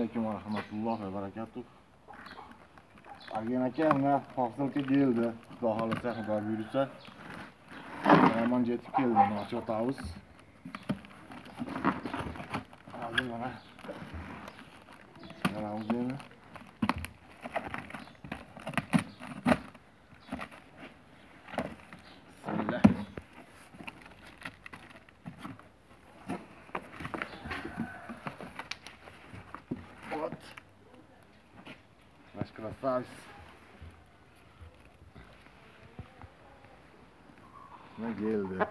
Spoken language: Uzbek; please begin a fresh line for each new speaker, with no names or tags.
alaykum va rahmatullohi va barakatuh. Agen aka mana hosilga keldi? Xudo xohlasa xudo buyursa. Yomon yetib keldi uni ochib o'tamiz hozir mana. Chiqaramiz endi foto. Mais croissants. Uma guilda.